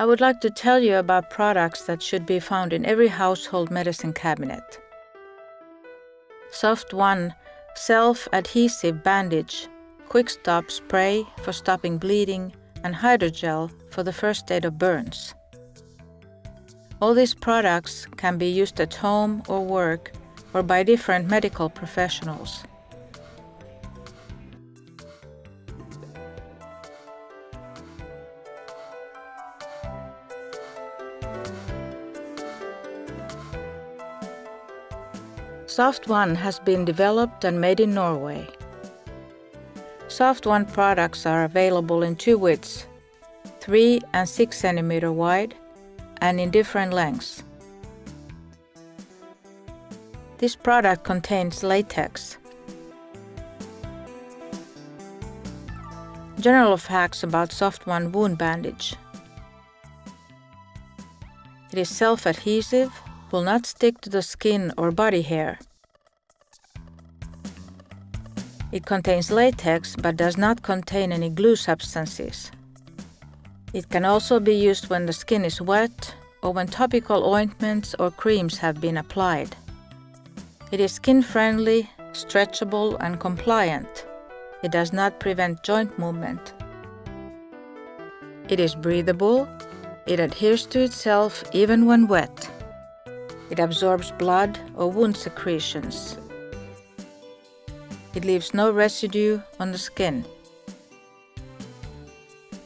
I would like to tell you about products that should be found in every household medicine cabinet. Soft 1 Self Adhesive Bandage, Quick Stop Spray for stopping bleeding, and Hydrogel for the first aid of burns. All these products can be used at home or work or by different medical professionals. Soft One has been developed and made in Norway. Soft One products are available in two widths, 3 and 6 cm wide, and in different lengths. This product contains latex. General facts about Soft One wound bandage. It is self-adhesive, will not stick to the skin or body hair. It contains latex but does not contain any glue substances. It can also be used when the skin is wet or when topical ointments or creams have been applied. It is skin friendly, stretchable, and compliant. It does not prevent joint movement. It is breathable. It adheres to itself even when wet. It absorbs blood or wound secretions. It leaves no residue on the skin.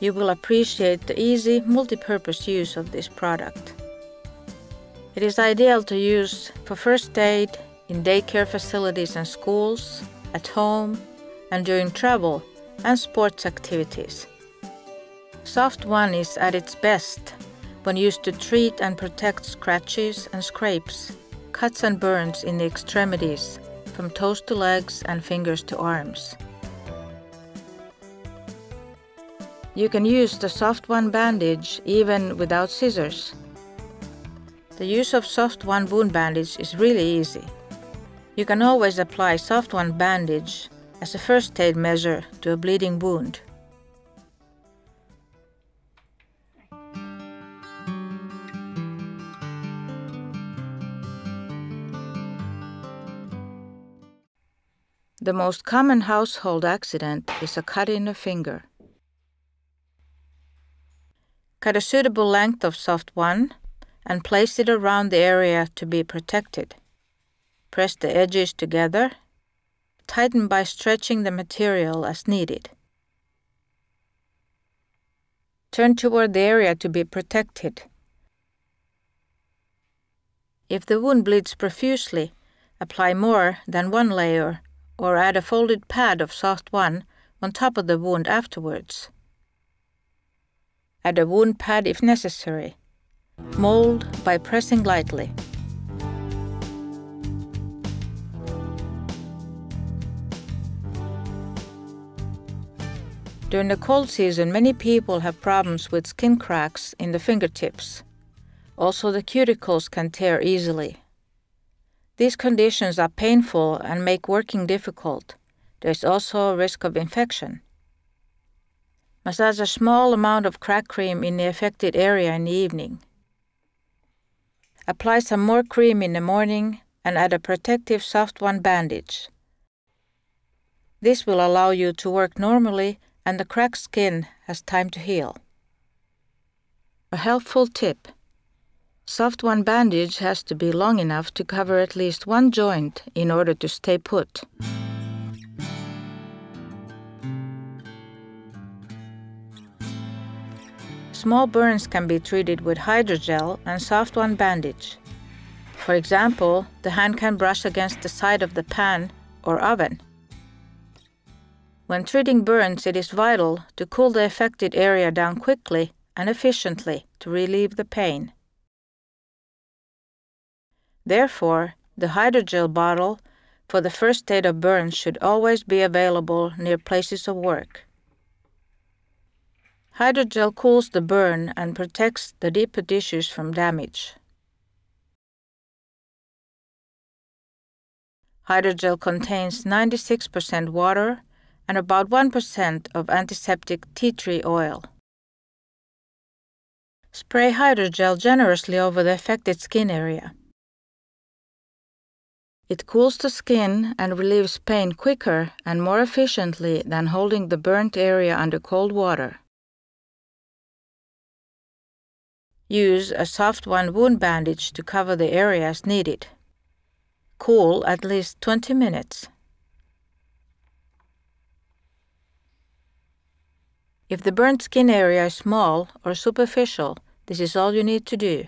You will appreciate the easy multi-purpose use of this product. It is ideal to use for first aid, in daycare facilities and schools, at home, and during travel and sports activities. Soft One is at its best when used to treat and protect scratches and scrapes, cuts and burns in the extremities, from toes to legs and fingers to arms. You can use the Soft One bandage even without scissors. The use of Soft One wound bandage is really easy. You can always apply Soft One bandage as a first aid measure to a bleeding wound. The most common household accident is a cut in a finger. Cut a suitable length of soft one and place it around the area to be protected. Press the edges together. Tighten by stretching the material as needed. Turn toward the area to be protected. If the wound bleeds profusely, apply more than one layer or add a folded pad of soft one on top of the wound afterwards. Add a wound pad if necessary. Mold by pressing lightly. During the cold season, many people have problems with skin cracks in the fingertips. Also, the cuticles can tear easily. These conditions are painful and make working difficult. There is also a risk of infection. Massage a small amount of crack cream in the affected area in the evening. Apply some more cream in the morning and add a protective soft one bandage. This will allow you to work normally and the cracked skin has time to heal. A helpful tip. Soft one bandage has to be long enough to cover at least one joint in order to stay put. Small burns can be treated with hydrogel and soft one bandage. For example, the hand can brush against the side of the pan or oven. When treating burns, it is vital to cool the affected area down quickly and efficiently to relieve the pain. Therefore, the hydrogel bottle for the first aid of burns should always be available near places of work. Hydrogel cools the burn and protects the deeper tissues from damage. Hydrogel contains 96% water and about 1% of antiseptic tea tree oil. Spray hydrogel generously over the affected skin area. It cools the skin and relieves pain quicker and more efficiently than holding the burnt area under cold water. Use a soft one wound bandage to cover the area as needed. Cool at least 20 minutes. If the burnt skin area is small or superficial, this is all you need to do.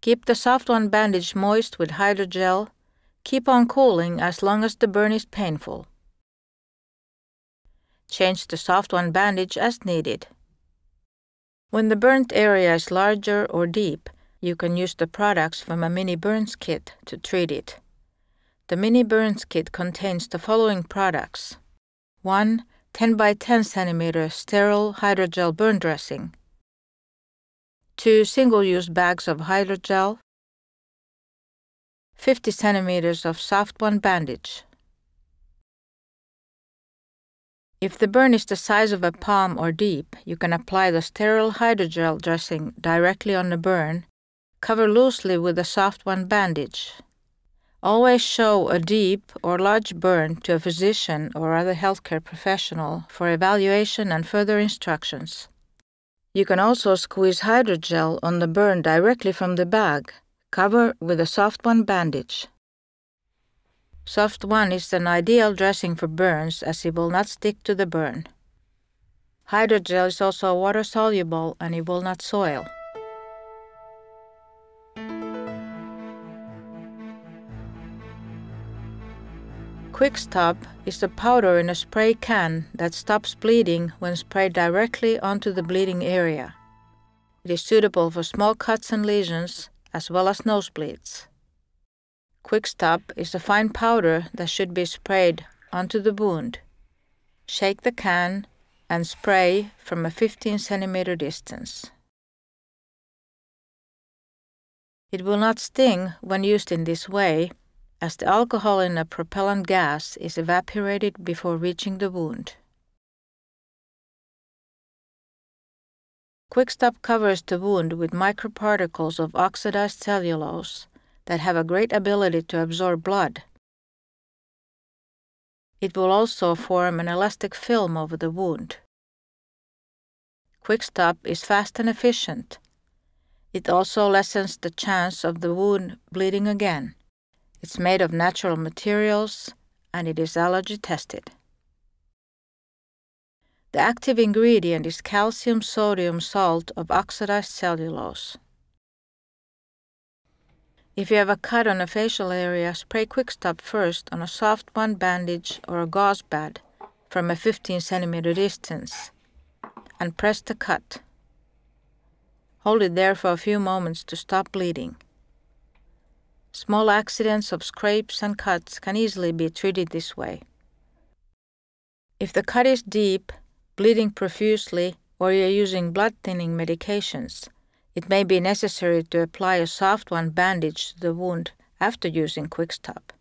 Keep the soft one bandage moist with hydrogel. Keep on cooling as long as the burn is painful. Change the soft one bandage as needed. When the burnt area is larger or deep, you can use the products from a mini burns kit to treat it. The mini burns kit contains the following products 1. 10 by 10 cm sterile hydrogel burn dressing, 2 single-use bags of hydrogel, 50 centimeters of soft one bandage. If the burn is the size of a palm or deep, you can apply the sterile hydrogel dressing directly on the burn. Cover loosely with a soft one bandage. Always show a deep or large burn to a physician or other healthcare professional for evaluation and further instructions. You can also squeeze hydrogel on the burn directly from the bag. Cover with a soft one bandage. Soft one is an ideal dressing for burns as it will not stick to the burn. Hydrogel is also water soluble and it will not soil. Quick Stop is a powder in a spray can that stops bleeding when sprayed directly onto the bleeding area. It is suitable for small cuts and lesions as well as nosebleeds. Quick Stop is a fine powder that should be sprayed onto the wound. Shake the can and spray from a 15 centimeter distance. It will not sting when used in this way as the alcohol in a propellant gas is evaporated before reaching the wound. Quickstop covers the wound with microparticles of oxidized cellulose that have a great ability to absorb blood. It will also form an elastic film over the wound. Quickstop is fast and efficient. It also lessens the chance of the wound bleeding again. It's made of natural materials and it is allergy tested. The active ingredient is calcium sodium salt of oxidized cellulose. If you have a cut on a facial area, spray Quickstop first on a soft one bandage or a gauze pad from a 15 centimeter distance and press the cut. Hold it there for a few moments to stop bleeding. Small accidents of scrapes and cuts can easily be treated this way. If the cut is deep, bleeding profusely, or you're using blood thinning medications, it may be necessary to apply a soft one bandage to the wound after using Quickstop.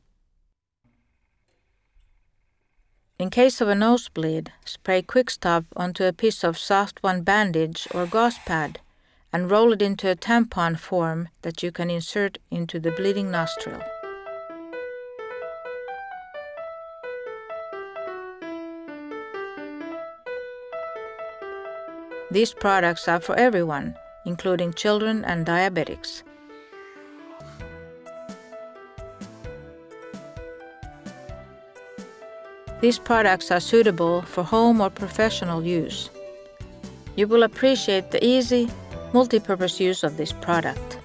In case of a nosebleed, spray Quickstop onto a piece of soft one bandage or gauze pad and roll it into a tampon form that you can insert into the bleeding nostril. These products are for everyone, including children and diabetics. These products are suitable for home or professional use. You will appreciate the easy, multi-purpose use of this product.